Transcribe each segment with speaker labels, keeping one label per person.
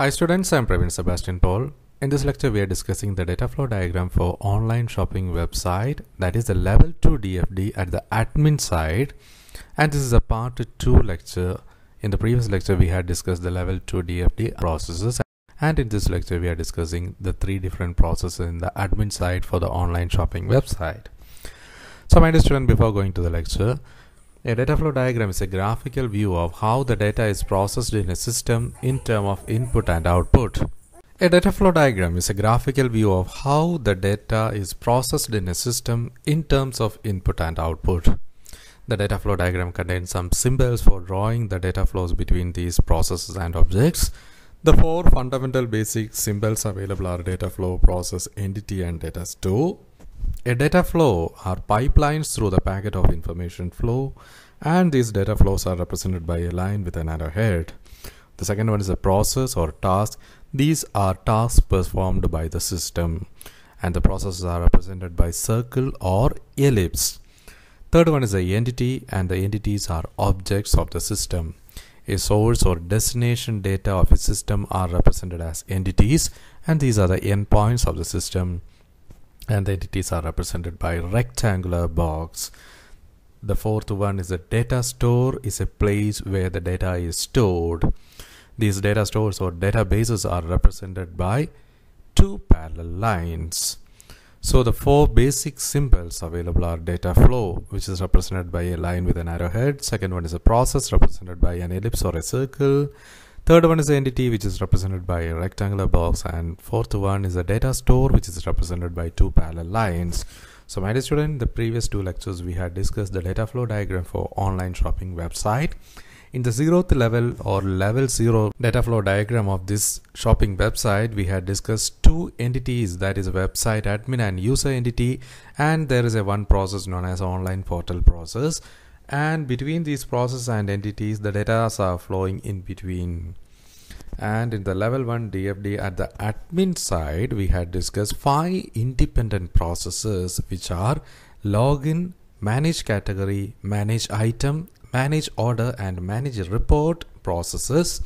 Speaker 1: Hi students, I'm Praveen Sebastian Paul. In this lecture, we are discussing the data flow diagram for online shopping website that is the level 2 DFD at the admin side and this is a part 2 lecture. In the previous lecture, we had discussed the level 2 DFD processes and in this lecture, we are discussing the three different processes in the admin side for the online shopping website. So my dear student, before going to the lecture, a data flow diagram is a graphical view of how the data is processed in a system in terms of input and output. A data flow diagram is a graphical view of how the data is processed in a system in terms of input and output. The data flow diagram contains some symbols for drawing the data flows between these processes and objects. The four fundamental basic symbols available are data flow, process, entity, and data store. A data flow are pipelines through the packet of information flow, and these data flows are represented by a line with an arrowhead. The second one is a process or task. These are tasks performed by the system, and the processes are represented by circle or ellipse. Third one is a entity, and the entities are objects of the system. A source or destination data of a system are represented as entities, and these are the endpoints of the system and the entities are represented by rectangular box. The fourth one is a data store is a place where the data is stored. These data stores or databases are represented by two parallel lines. So the four basic symbols available are data flow which is represented by a line with an arrowhead. Second one is a process represented by an ellipse or a circle Third one is the entity which is represented by a rectangular box and fourth one is a data store which is represented by two parallel lines. So my dear student, the previous two lectures we had discussed the data flow diagram for online shopping website. In the zeroth level or level zero data flow diagram of this shopping website, we had discussed two entities that is a website admin and user entity and there is a one process known as online portal process and between these processes and entities the data are flowing in between. And in the level 1 DFD at the admin side we had discussed five independent processes which are login manage category manage item manage order and manage report processes.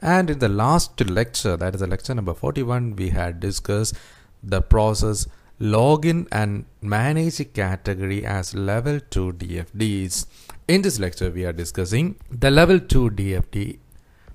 Speaker 1: And in the last lecture that is the lecture number 41 we had discussed the process login and manage a category as level 2 DFDs. In this lecture, we are discussing the level 2 DFD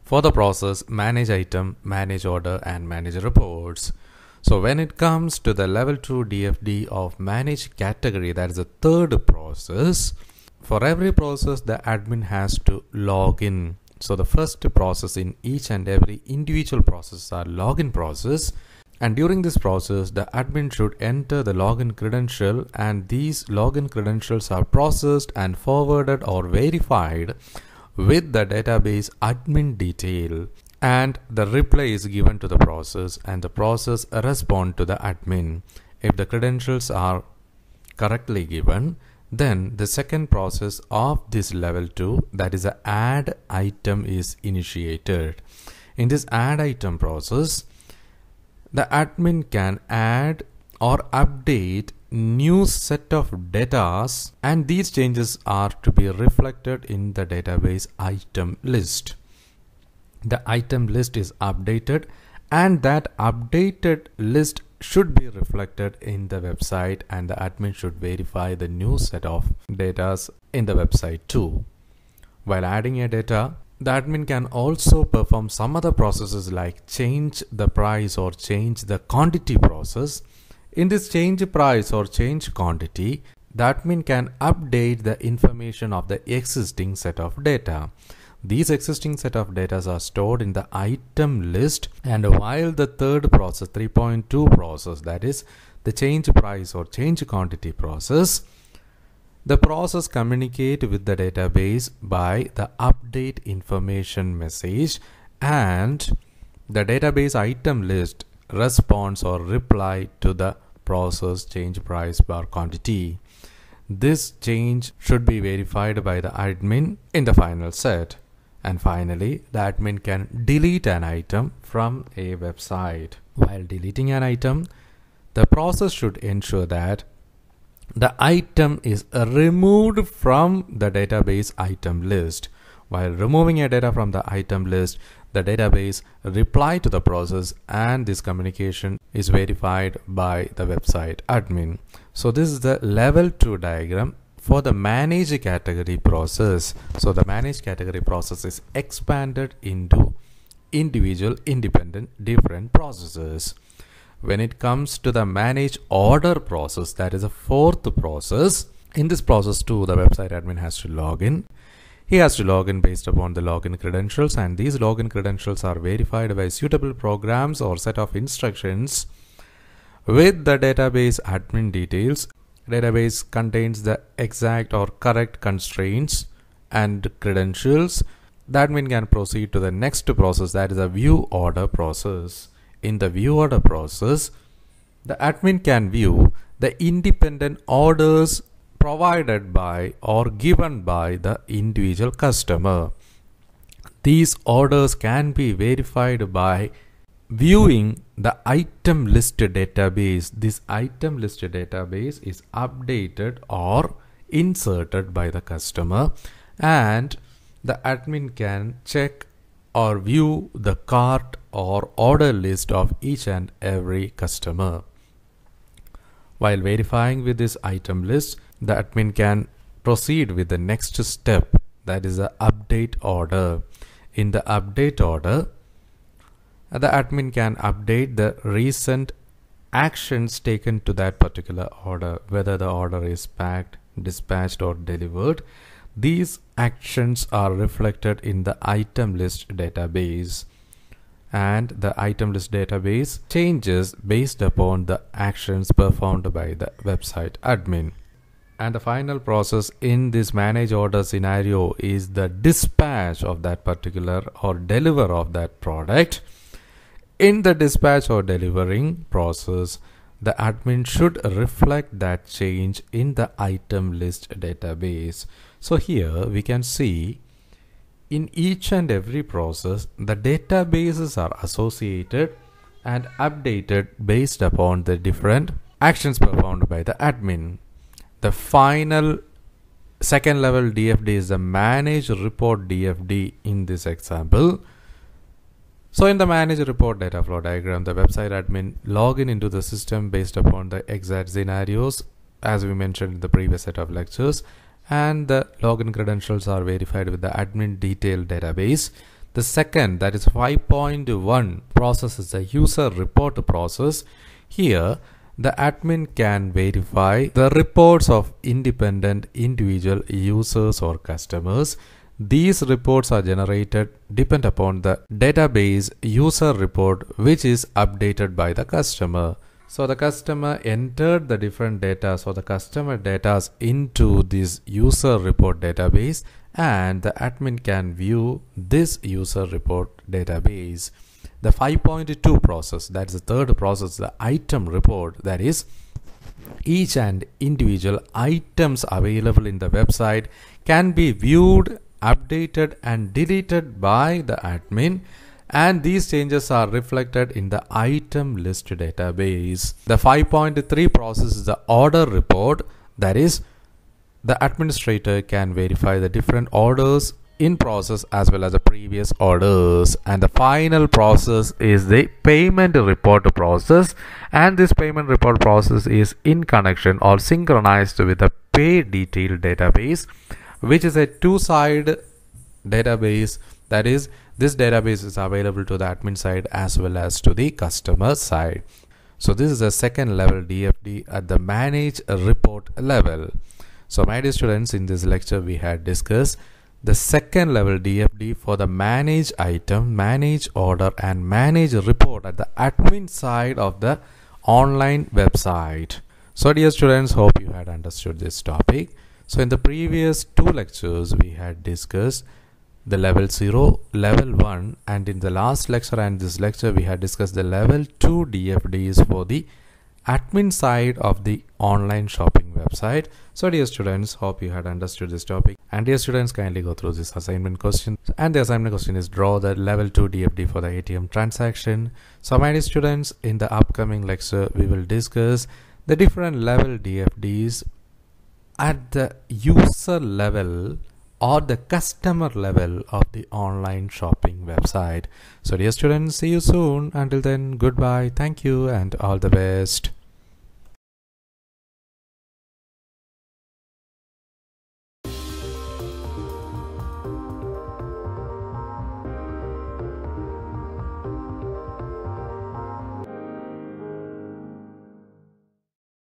Speaker 1: for the process manage item, manage order, and manage reports. So when it comes to the level 2 DFD of manage category, that is the third process. For every process, the admin has to log in. So the first process in each and every individual process are login process and during this process the admin should enter the login credential and these login credentials are processed and forwarded or verified with the database admin detail. And the reply is given to the process and the process respond to the admin. If the credentials are correctly given then the second process of this level 2 that is the add item is initiated. In this add item process the admin can add or update new set of data and these changes are to be reflected in the database item list. The item list is updated and that updated list should be reflected in the website and the admin should verify the new set of data in the website too. While adding a data, the admin can also perform some other processes like change the price or change the quantity process. In this change price or change quantity, the admin can update the information of the existing set of data. These existing set of data are stored in the item list and while the third process 3.2 process that is the change price or change quantity process the process communicate with the database by the update information message and the database item list responds or reply to the process change price bar quantity. This change should be verified by the admin in the final set. And finally, the admin can delete an item from a website. While deleting an item, the process should ensure that the item is removed from the database item list. While removing a data from the item list, the database reply to the process and this communication is verified by the website admin. So this is the level 2 diagram for the manage category process. So the manage category process is expanded into individual independent different processes. When it comes to the manage order process, that is a fourth process. In this process too, the website admin has to log in he has to log in based upon the login credentials and these login credentials are verified by suitable programs or set of instructions with the database admin details. Database contains the exact or correct constraints and credentials. The admin can proceed to the next process that is a view order process. In the view order process, the admin can view the independent orders provided by or given by the individual customer. These orders can be verified by viewing the item list database. This item list database is updated or inserted by the customer and the admin can check or view the cart or order list of each and every customer. While verifying with this item list, the admin can proceed with the next step that is the update order. In the update order, the admin can update the recent actions taken to that particular order, whether the order is packed, dispatched or delivered. These actions are reflected in the item list database and the item list database changes based upon the actions performed by the website admin. And the final process in this manage order scenario is the dispatch of that particular or deliver of that product. In the dispatch or delivering process, the admin should reflect that change in the item list database. So here we can see in each and every process, the databases are associated and updated based upon the different actions performed by the admin. The final second level DFD is the manage report DFD in this example. So in the manage report data flow diagram, the website admin login into the system based upon the exact scenarios as we mentioned in the previous set of lectures and the login credentials are verified with the admin detail database. The second, that is 5.1 process is the user report process. Here, the admin can verify the reports of independent individual users or customers. These reports are generated depend upon the database user report which is updated by the customer. So the customer entered the different data, so the customer data into this user report database and the admin can view this user report database. The 5.2 process, that is the third process, the item report, that is each and individual items available in the website can be viewed, updated and deleted by the admin and these changes are reflected in the item list database. The 5.3 process is the order report. That is the administrator can verify the different orders in process as well as the previous orders. And the final process is the payment report process. And this payment report process is in connection or synchronized with the pay detail database which is a two-side database. That is this database is available to the admin side as well as to the customer side. So this is the second level DFD at the manage report level. So my dear students in this lecture we had discussed the second level DFD for the manage item, manage order and manage report at the admin side of the online website. So dear students hope you had understood this topic. So in the previous two lectures we had discussed the level 0 level 1 and in the last lecture and this lecture we had discussed the level 2 DFDs for the admin side of the online shopping website. So dear students hope you had understood this topic. And dear students kindly go through this assignment question. And the assignment question is draw the level 2 dfd for the atm transaction. So my dear students in the upcoming lecture we will discuss the different level dfds at the user level or the customer level of the online shopping website. So dear students, see you soon. Until then, goodbye. Thank you and all the best.